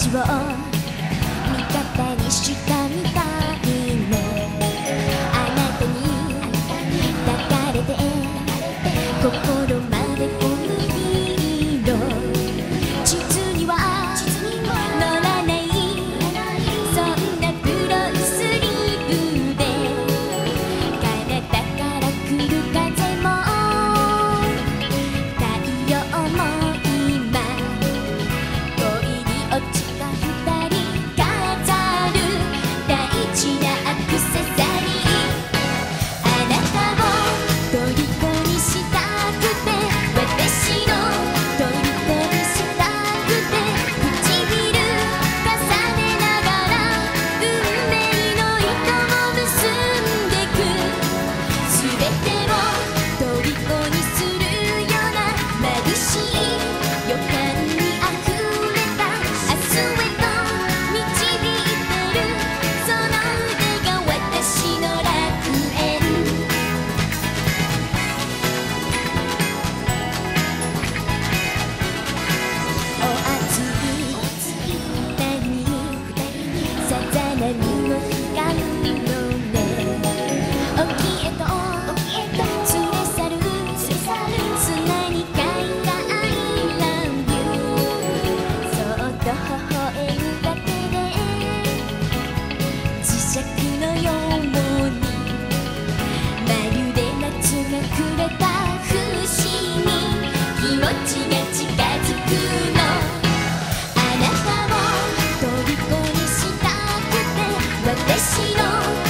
私を味方にしたみ私の